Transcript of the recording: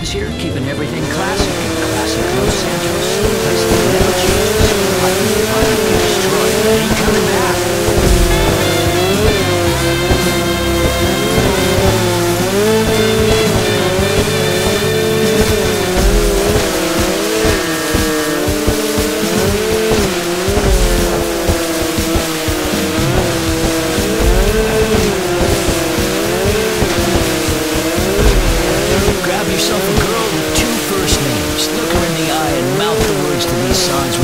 Perkins here, keeping everything classic classic Los Santos. Grab yourself a girl with two first names. Look her in the eye and mouth the words to these songs